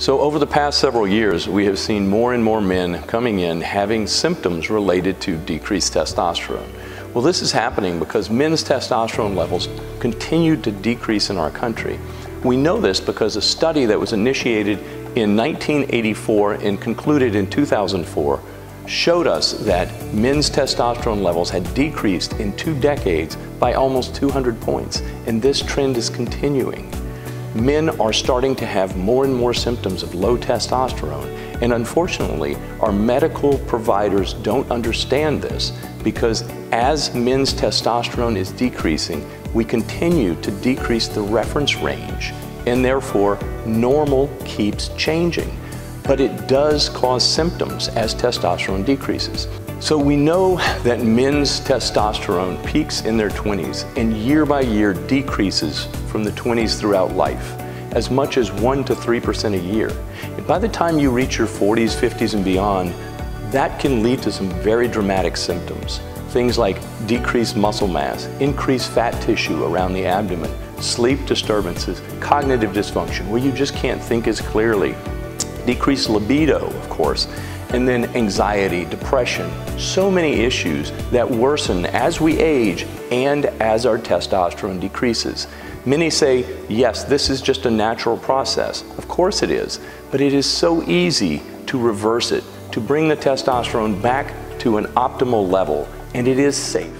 So over the past several years, we have seen more and more men coming in having symptoms related to decreased testosterone. Well, this is happening because men's testosterone levels continue to decrease in our country. We know this because a study that was initiated in 1984 and concluded in 2004 showed us that men's testosterone levels had decreased in two decades by almost 200 points, and this trend is continuing men are starting to have more and more symptoms of low testosterone. And unfortunately, our medical providers don't understand this because as men's testosterone is decreasing, we continue to decrease the reference range and therefore normal keeps changing. But it does cause symptoms as testosterone decreases. So we know that men's testosterone peaks in their 20s and year by year decreases from the 20s throughout life, as much as 1 to 3% a year. And by the time you reach your 40s, 50s, and beyond, that can lead to some very dramatic symptoms. Things like decreased muscle mass, increased fat tissue around the abdomen, sleep disturbances, cognitive dysfunction, where you just can't think as clearly, decreased libido, of course, and then anxiety, depression, so many issues that worsen as we age and as our testosterone decreases. Many say, yes, this is just a natural process. Of course it is, but it is so easy to reverse it, to bring the testosterone back to an optimal level, and it is safe.